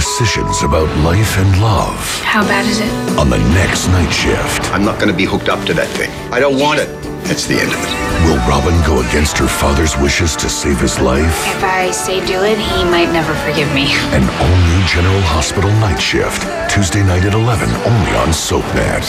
decisions about life and love How bad is it? on the next night shift. I'm not going to be hooked up to that thing. I don't want it. That's the end of it. Will Robin go against her father's wishes to save his life? If I say do it, he might never forgive me. An all new General Hospital night shift. Tuesday night at 11, only on SoapNet.